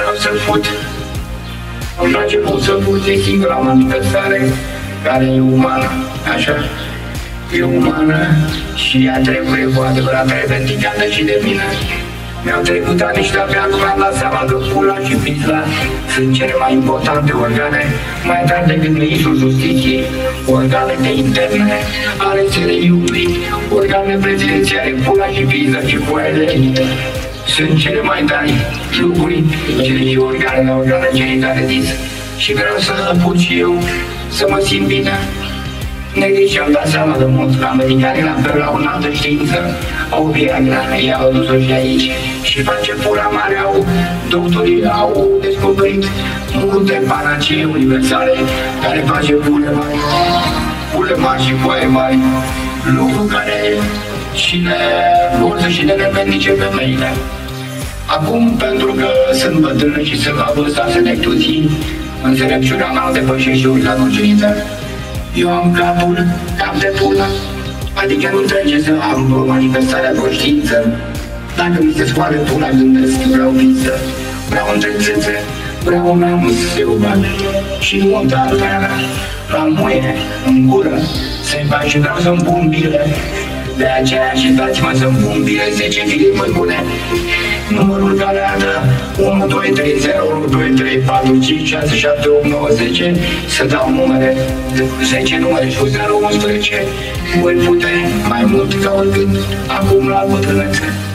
vreau să fut. Îmi place mult să fut, e singura manifestare care e umană, așa. E umană și ea trebuie cu adevărat revendicată și de mine. Mi-au trecut ani și abia acum am dat seama că pula și pizza sunt cele mai importante organe, mai tare decât ministrul justiției, organele interne ale țării iubrii, organele prezidențiale, pula și pizza și foaile sunt cele mai tari lucruri, cele și organele, organele genitale zis. Și vreau să pot și eu să mă simt bine Negri și-au dat seama de mult că americanii la fel la o altă știință au Viagra, i-au adus-o și aici și face pura mare, au doctorii au descoperit multe panacee universale care face pule mari, pule mari și foaie mari, lucru care și ne vor și ne revendice femeile. Acum, pentru că sunt bătrân și sunt la vârsta senectuții, înțelepciunea mea depășește organul genital. Eu am capul, cap de pulă, adică nu trece să am o manifestare de conștiință. Dacă mi se scoate pula, gândesc, vreau pizza, vreau întrețețe, vreau un am seubat și nu o dată la muie, în gură, să-i fac și vreau să-mi pun bile. De aceea și dați-mă să-mi pun bile 10 file mai bune. Numărul care arată 1, 2, 3, 0, 1, 2, 3, 4, 5, 6, 7, 8, 9, 10 Să dau numere, 10 numere și 0, 11 Voi pute mai mult ca oricând acum la bătrânețe